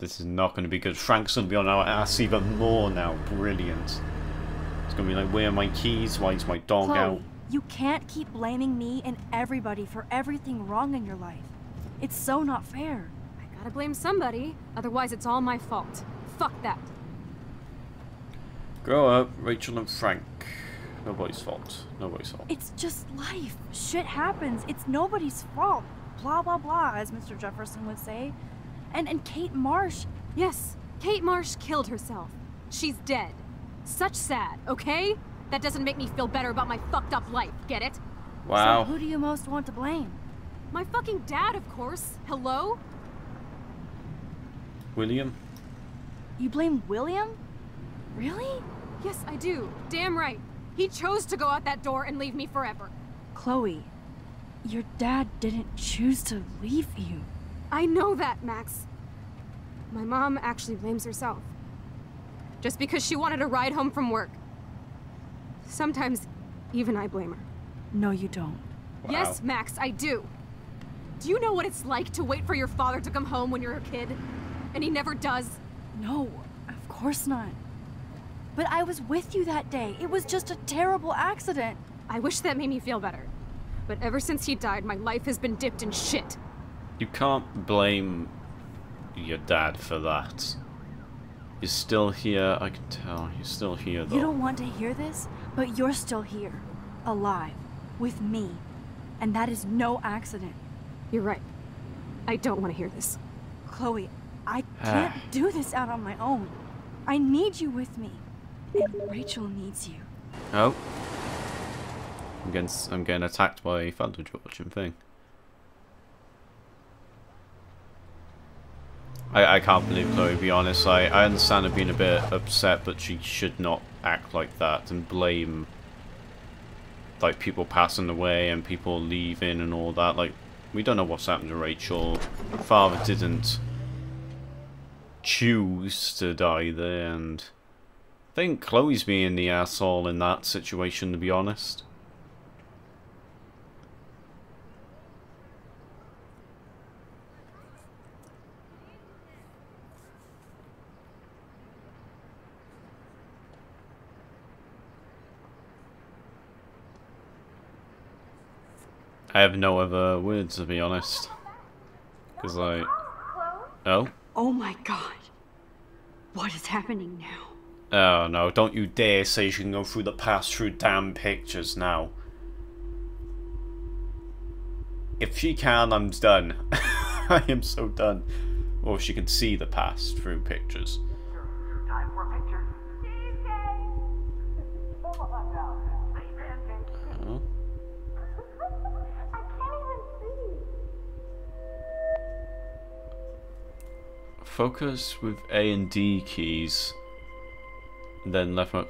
This is not going to be good. Frank's going to be on our ass even more now. Brilliant. It's going to be like, where are my keys? Why is my dog Chloe, out? you can't keep blaming me and everybody for everything wrong in your life. It's so not fair. I gotta blame somebody, otherwise it's all my fault. Fuck that. Grow up, Rachel and Frank. Nobody's fault. Nobody's fault. It's just life. Shit happens. It's nobody's fault. Blah blah blah, as Mr. Jefferson would say. And and Kate Marsh, Yes, Kate Marsh killed herself. She's dead. Such sad, okay? That doesn't make me feel better about my fucked up life, get it? Wow. So who do you most want to blame? My fucking dad, of course. Hello? William? You blame William? Really? Yes, I do. Damn right. He chose to go out that door and leave me forever. Chloe, your dad didn't choose to leave you. I know that, Max. My mom actually blames herself. Just because she wanted a ride home from work. Sometimes, even I blame her. No, you don't. Wow. Yes, Max, I do. Do you know what it's like to wait for your father to come home when you're a kid? And he never does? No, of course not. But I was with you that day. It was just a terrible accident. I wish that made me feel better. But ever since he died, my life has been dipped in shit. You can't blame your dad for that. He's still here, I can tell. He's still here, though. You don't want to hear this, but you're still here, alive, with me. And that is no accident. You're right. I don't want to hear this. Chloe, I can't do this out on my own. I need you with me. And Rachel needs you. Oh. I'm getting, s- I'm getting attacked by Thunder George and thing. I, I can't believe Chloe, to be honest. I, I understand her being a bit upset, but she should not act like that and blame like people passing away and people leaving and all that. Like, we don't know what's happened to Rachel. Her father didn't choose to die there and I think Chloe's being the asshole in that situation, to be honest. I have no other words, to be honest. Because, like... Oh? Oh my god. What is happening now? Oh no, don't you dare say she can go through the past through damn pictures now. If she can, I'm done. I am so done. Or she can see the past through pictures. Focus with A and D keys. And then left mouse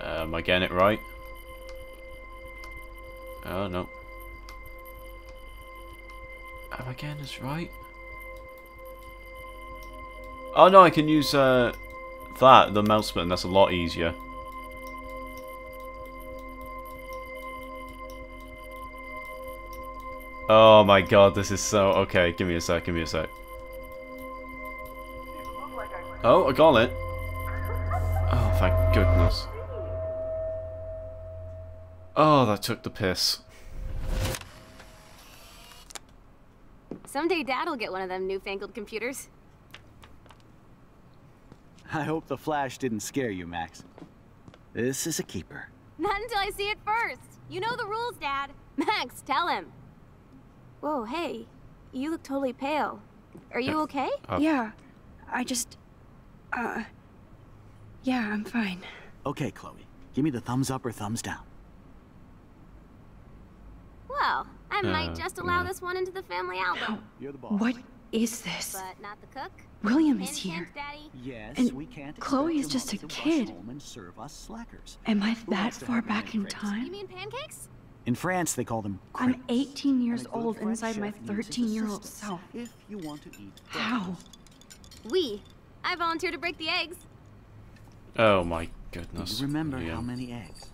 Am I getting it right? Oh no. Am I getting this right? Oh no, I can use uh, that, the mouse button, that's a lot easier. Oh my god, this is so... Okay, give me a sec, give me a sec. Oh, I got it. Oh, thank goodness. Oh, that took the piss. Someday Dad'll get one of them newfangled computers. I hope the flash didn't scare you, Max. This is a keeper. Not until I see it first. You know the rules, Dad. Max, tell him. Whoa, hey. You look totally pale. Are you okay? Uh, Yeah, I just. Uh. Yeah, I'm fine. Okay, Chloe. Give me the thumbs up or thumbs down. Well, I might Uh, just allow no. this one into the family album. You're the boss. What is this? But not the cook. William is here. hint, Daddy. Yes, And we can't Chloe is just a mother to rush kid. and serve us slackers. Am I that far back many in friends? You time? mean pancakes? In France, they call them I'm 18 years And old inside my 13 year old assistants self. If you want to eat How? We. I volunteer to break the eggs. Oh my Do goodness. you remember Yeah. how many eggs?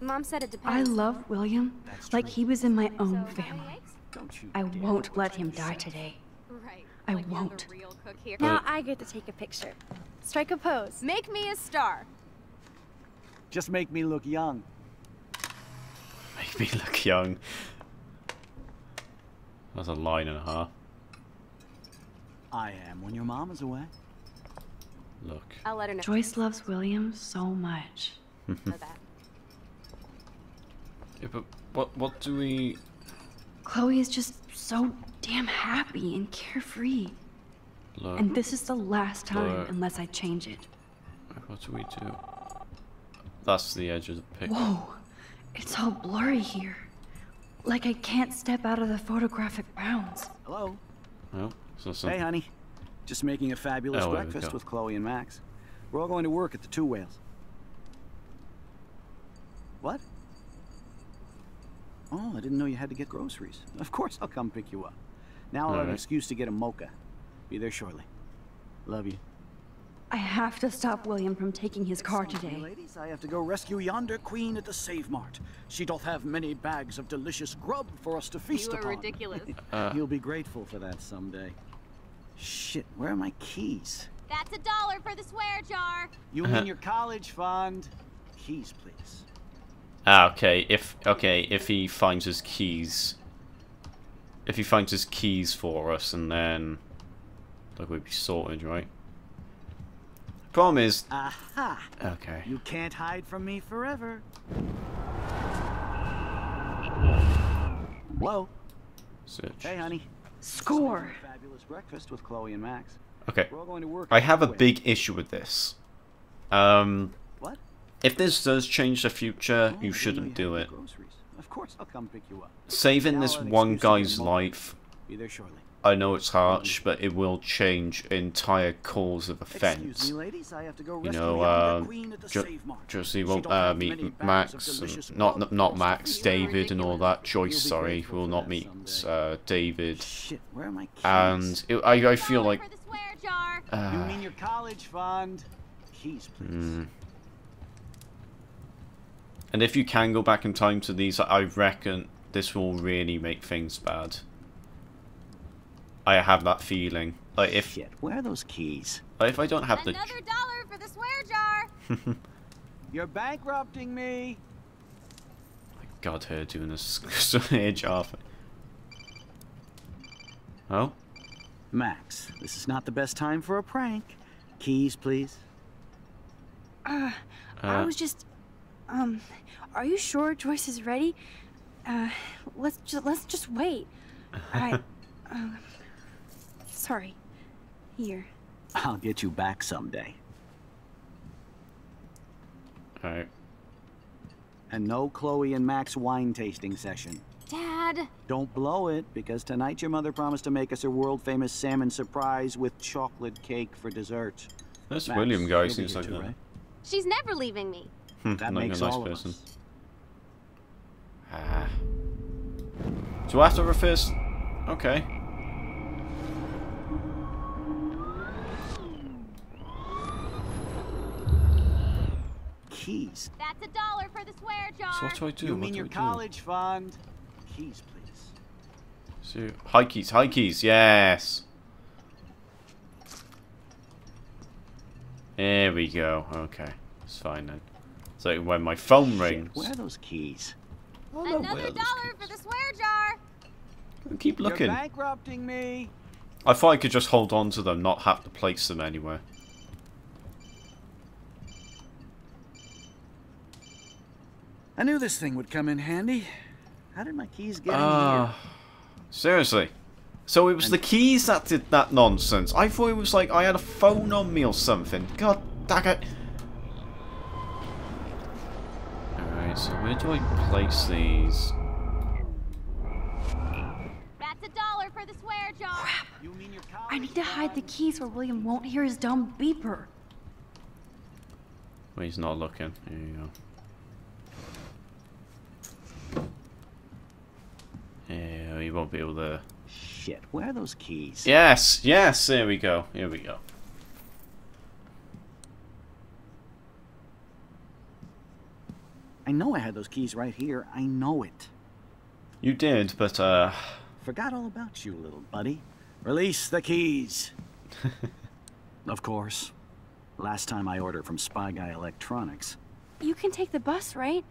Mom said it depends. I love William like he was in my own So, family. Don't you I won't let him die saying. today. Right. I like won't. real cook here. Now I get to take a picture. Strike a pose. Make me a star. Just make me look young. Make me look young. That's a line and a half. I am when your mom is away. Look. I'll let her know. Joyce loves William so much. Yeah, but what what do we Chloe is just so damn happy and carefree. look? And this is the last time Look. unless I change it. What do we do? That's the edge of the picture. Whoa, it's all blurry here. Like I can't step out of the photographic bounds. Hello. Oh, so some, Hey, honey. Just making a fabulous Oh, breakfast with Chloe and Max. We're all going to work at the Two Whales. What? Oh, I didn't know you had to get groceries. Of course, I'll come pick you up. Now I'll have an excuse to get a mocha. Be there shortly. Love you. I have to stop William from taking his car today. ladies, I have to go rescue yonder queen at the Save Mart. She doth have many bags of delicious grub for us to feast You are upon. ridiculous. Uh, You'll be grateful for that someday. Shit, where are my keys? That's a dollar for the swear jar. You Uh-huh. mean your college fund? Keys, please. ah, okay. If okay, if he finds his keys, if he finds his keys for us, and then like we'd be sorted, right? Problem is, Aha! okay. You can't hide from me forever. Hello. Search. Hey, honey. Score! Fabulous breakfast with Chloe and Max. Okay. We're all going to work. I have a Two big issue with this. Um, What? if this does change the future, Oh, you shouldn't do it. Groceries. Of course, I'll come pick you up. Saving Now this I'll have an one excuse to get guy's life, Be there shortly. I know it's harsh, but it will change entire cause of offense. me, ladies. I have to go You know, uh, queen Jo- Josie She won't uh, meet Max, and not not for us to Max, David, and all that. Joyce, sorry, grateful will not meet uh, David. Shit, where are my keys? And it, I I feel like for the swear jar. You uh, mean your college fund? Keys, please. mm. And if you can go back in time to these, I reckon this will really make things bad. I have that feeling. Like if Shit, where are those keys? if I don't have the Another dollar for the swear jar. You're bankrupting me. God, her doing this edge jar. Oh, Max, this is not the best time for a prank. Keys, please. Uh, I uh, was just, um, are you sure Joyce is ready? Uh, let's just let's just wait. I, um, sorry. Here. I'll get you back someday. alright. And no Chloe and Max wine tasting session. Dad. Don't blow it, because tonight your mother promised to make us a world famous salmon surprise with chocolate cake for dessert. This Max, William guy you'll seems like too, a right? She's never leaving me. hmm, That like a makes nice all person. of us. Ah. Do I have to reverse? Okay. Keys. That's a dollar for the swear jar. So what do I do? You what mean do your I do? college fund? Keys, please. So, high keys, high keys, yes. There we go. Okay, it's fine then. So when my phone Shit, rings, where are those keys? Oh, no, Another are those dollar for the swear jar. Keep looking. You're bankrupting me. I thought I could just hold on to them, not have to place them anywhere. I knew this thing would come in handy. How did my keys get in Ah, here? seriously. So it was the keys that did that nonsense. I thought it was like I had a phone on me or something. God dang it. Alright, so where do I place these? That's a dollar for the swear jar. You mean your I need to hide the keys where William won't hear his dumb beeper. Well, he's not looking. There you go. Yeah, he won't be able to. Shit, where are those keys? Yes, yes, there we go. Here we go. I I know I had those keys right here. I know it. You did, but, uh... Forgot all about you, little buddy. Release the keys. of course. Last time I ordered from Spy Guy Electronics. You can take the bus, right?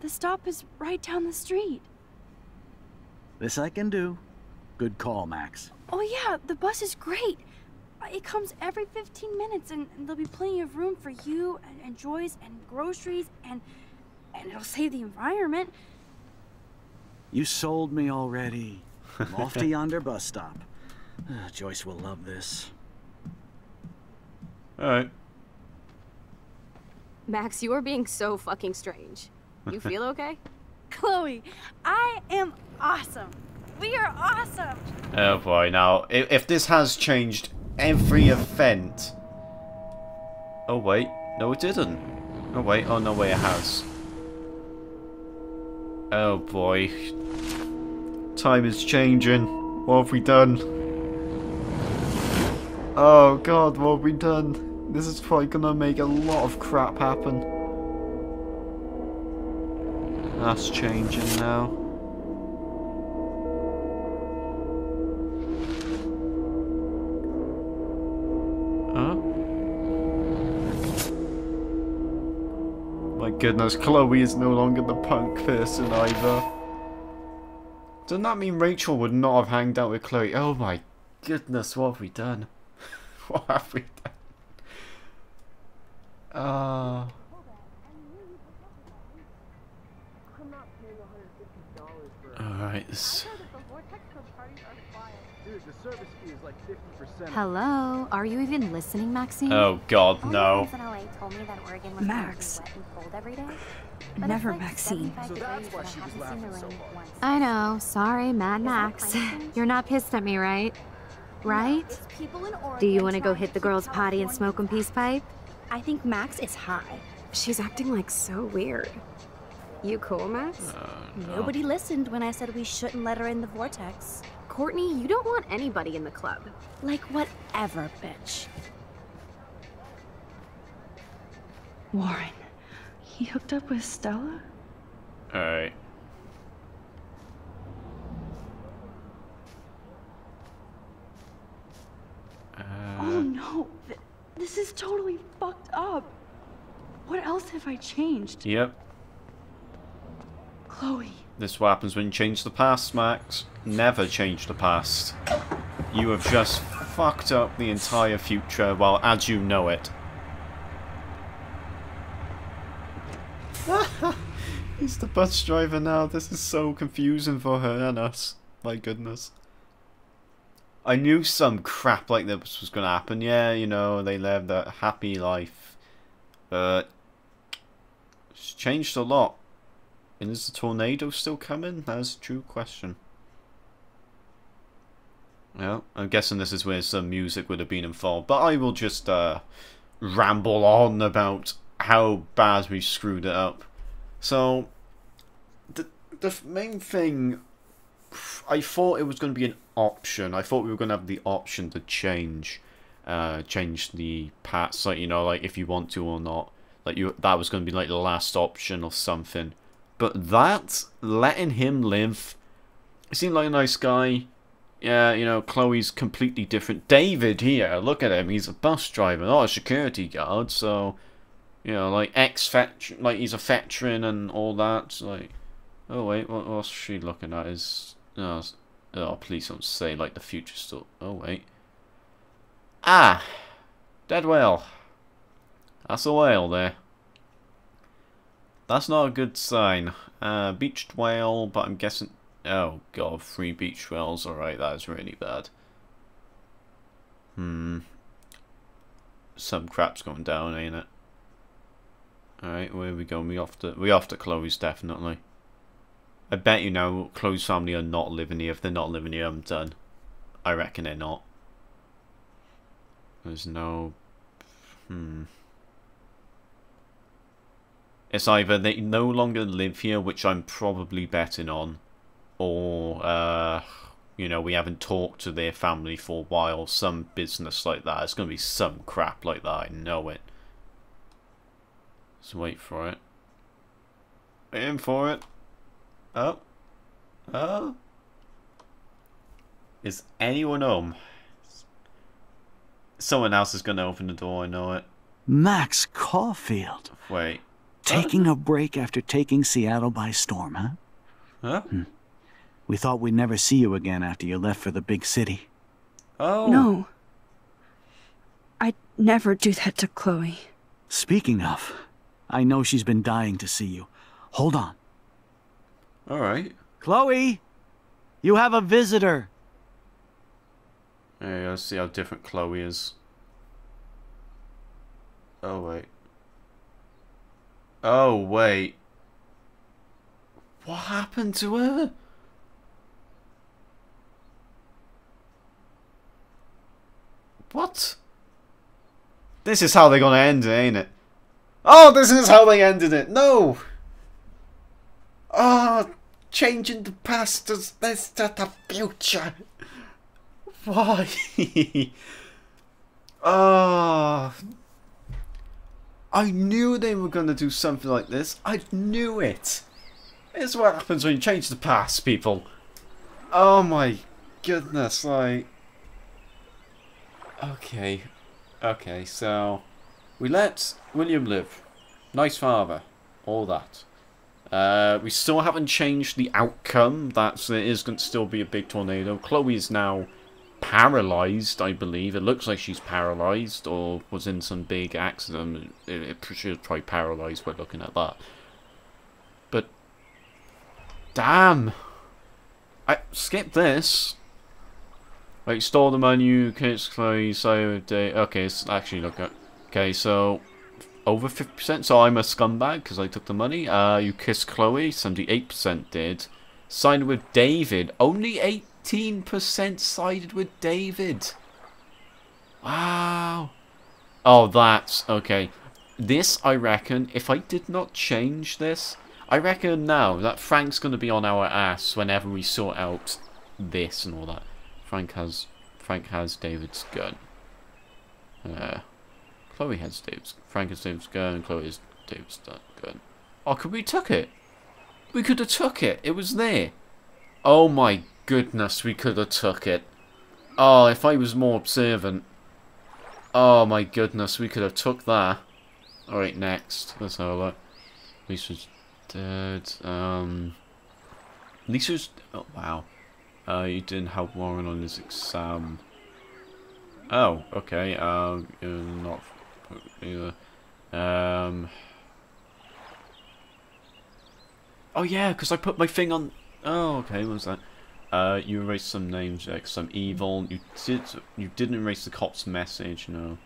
The stop is right down the street. This I can do. Good call, Max. Oh yeah, the bus is great. Uh, It comes every 15 minutes and, and there'll be plenty of room for you and, and Joyce and groceries and and it'll save the environment. You sold me already. I'm off to yonder bus stop. Ah, Joyce will love this. Alright. Max, you are being so fucking strange. You feel okay? Chloe, I am awesome. We are awesome. Oh boy, now, if, if this has changed every event... Oh wait, no it didn't. Oh wait, oh no way it has. Oh boy. Time is changing. What have we done? Oh god, what have we done? This is probably gonna make a lot of crap happen. That's changing now. My goodness, Chloe is no longer the punk person either. Doesn't that mean Rachel would not have hanged out with Chloe? Oh my goodness, what have we done? what have we done? Uh... Alright, this... Hello, are you even listening, Maxine? Oh god, no. Max. Never Maxine. I know, sorry, Mad Max. You're not pissed at me, right? Right? Do you want to go hit the girls' potty and smoke a peace pipe? I think Max is high. She's acting like so weird. You cool, Max? Uh, Nobody listened when I said we shouldn't let her in the vortex. Courtney, you don't want anybody in the club. Like whatever, bitch. Warren, he hooked up with Stella? Alright. Oh Uh, no, th- this is totally fucked up. What else have I changed? yep. Chloe, This is what happens when you change the past, Max. Never change the past. You have just fucked up the entire future, well, as you know it. He's the bus driver now. This is so confusing for her and us. My goodness. I knew some crap like this was going to happen. Yeah, you know, they lived a happy life. But... It's changed a lot. And is the tornado still coming? That's a true question. Well, I'm guessing this is where some music would have been involved. But I will just uh, ramble on about how bad we screwed it up. So, the, the main thing... I thought it was going to be an option. I thought we were going to have the option to change. Uh, change the paths, like, you know, like if you want to or not. Like you, that was going to be like the last option or something. But that, letting him live, he seemed like a nice guy. Yeah, you know, Chloe's completely different. David here, look at him, he's a bus driver, not a security guard, so, you know, like, ex-veteran, like, he's a veteran and all that, like, oh wait, what what's she looking at? Is, oh, oh, please don't say, like, the future stuff. Oh, wait. Ah! Dead whale. That's a whale there. That's not a good sign. Uh, beached whale, but I'm guessing... Oh god, three beach whales. Alright, that is really bad. Hmm. Some crap's going down, ain't it? Alright, where we going? We off to we off to Chloe's definitely. I bet you know Chloe's family are not living here. If they're not living here, I'm done. I reckon they're not. There's no hmm. It's either they no longer live here, which I'm probably betting on, or, uh, you know, we haven't talked to their family for a while, some business like that. It's going to be some crap like that, I know it. Let's wait for it. in for it. Oh. Oh. Is anyone home? Someone else is going to open the door, I know it. Max Caulfield. Wait. Taking a break after taking Seattle by storm, huh? Huh? Hmm. We thought we'd never see you again after you left for the big city. Oh. No. I'd never do that to Chloe. Speaking of, I know she's been dying to see you. Hold on. Alright. Chloe! You have a visitor! Hey, let's see how different Chloe is. Oh, wait. Oh, wait. What happened to her? What? This is how they're gonna end it, ain't it? Oh, this is how they ended it. No! Ah, changing the past is best to the future. Why? Ah. I knew they were going to do something like this. I knew it. It's what happens when you change the past, people. Oh my goodness, like... Okay. Okay, so... We let William live. Nice father. All that. Uh, we still haven't changed the outcome. That's there is going to still be a big tornado. Chloe is now paralyzed, I believe. It looks like she's paralyzed or was in some big accident. It, it should have tried paralyzed by looking at that. But damn, I skip this. Like stole the menu, kiss Chloe, so day. Okay, it's actually look at. Okay, so over 50%, so I'm a scumbag because I took the money. Uh, you kissed Chloe, 78% did. Signed with David, only 18% sided with David. Wow. Oh, that's, okay. This, I reckon, if I did not change this, I reckon now that Frank's going to be on our ass whenever we sort out this and all that. Frank has, Frank has David's gun. Uh, Chloe has David's... Frank has Dave's gun. Chloe has David's gun. Oh, could we took it? We could have took it. It was there. Oh my goodness, we could have took it. Oh, if I was more observant. Oh my goodness, we could have took that. Alright, next. Let's have a look. Lisa's dead. Um, Lisa's... Oh, wow. Uh, you didn't help Warren on his exam. Oh, okay. Um, not either. Um. Oh yeah, because I put my thing on. Oh, okay. What was that? Uh, you erased some names, like some evil. You did. You didn't erase the cop's message. No.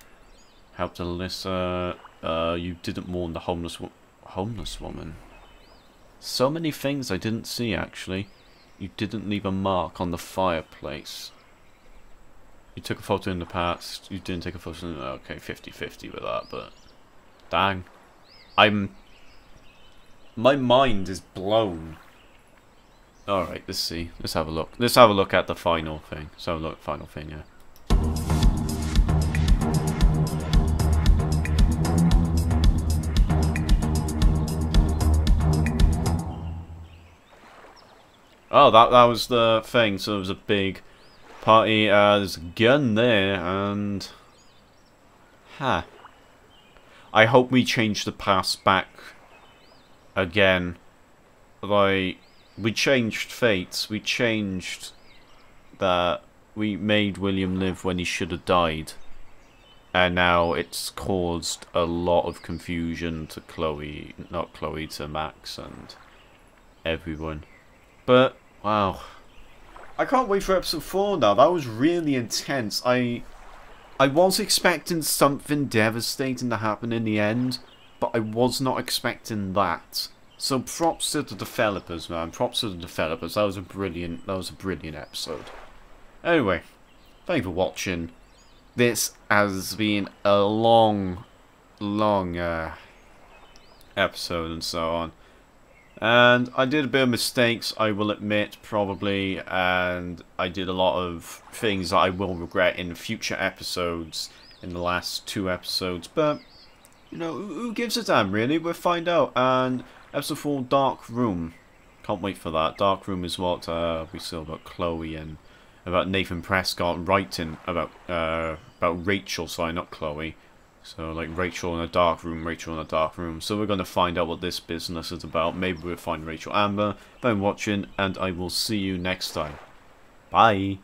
Helped Alyssa. Uh, you didn't warn the homeless wo homeless woman. So many things I didn't see actually. You didn't leave a mark on the fireplace. You took a photo in the past. You didn't take a photo. In, okay, 50-50 with that, but dang, I'm. My mind is blown. All right, let's see. Let's have a look. Let's have a look at the final thing. A look final thing. Yeah. Oh, that that was the thing. So it was a big party. Uh, there's a gun there, and huh. I hope we change the past back again. Like we changed fates. We changed that. We made William live when he should have died. And now it's caused a lot of confusion to Chloe, not Chloe, to Max and everyone. But, wow. I can't wait for episode 4 now. That was really intense. I I was expecting something devastating to happen in the end, but I was not expecting that. So props to the developers, man. Props to the developers. That was a brilliant that was a brilliant episode. Anyway, thank you for watching. This has been a long, long uh, episode and so on. And I did a bit of mistakes, I will admit, probably, and I did a lot of things that I will regret in future episodes, in the last two episodes, but, you know, who gives a damn, really? We'll find out, and Episode 4, Dark Room. Can't wait for that. Dark Room is what uh, we saw about Chloe and about Nathan Prescott writing about uh, about Rachel, sorry, not Chloe. So like Rachel in a dark room, Rachel in a dark room. So we're going to find out what this business is about. Maybe we'll find Rachel Amber. Thanks for watching, and I will see you next time. Bye.